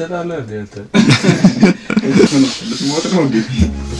você tá lá dentro.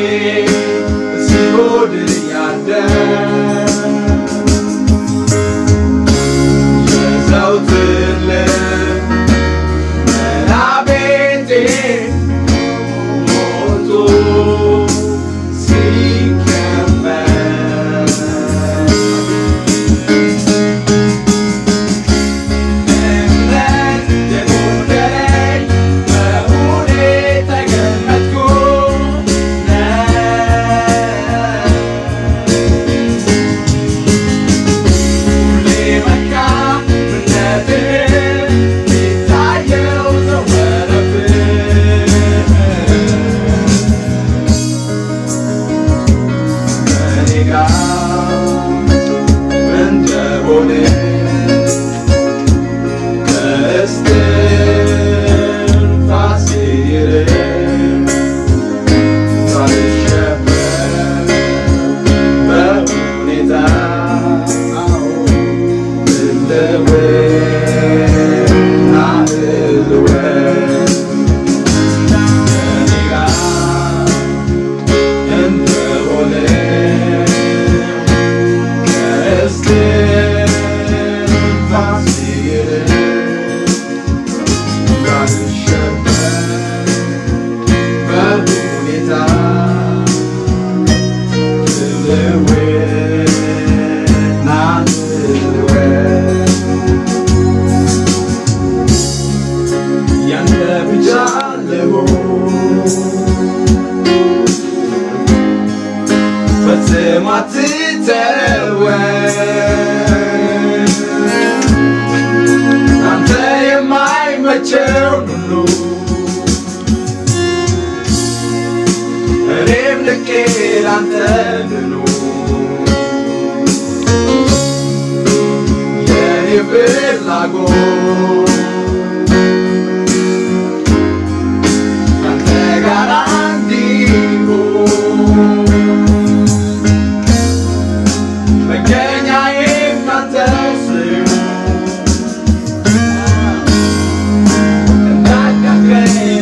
down low Remlekkel antennu Ég vil að góð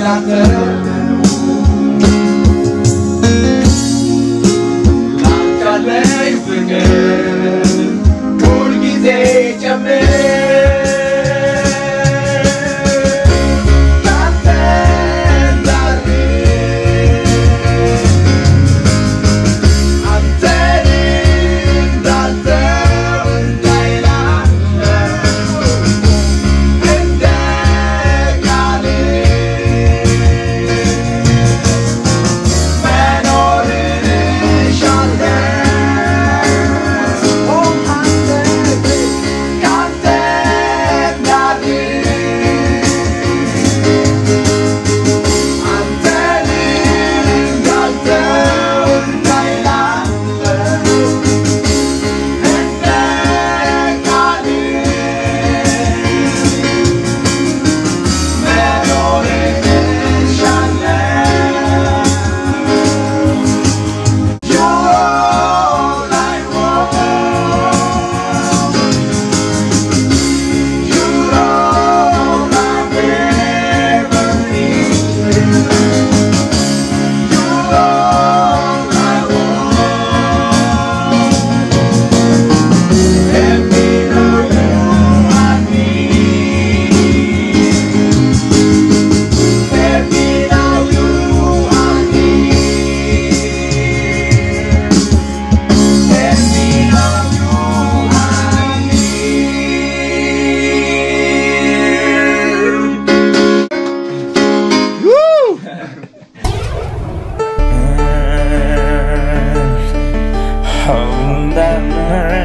I could that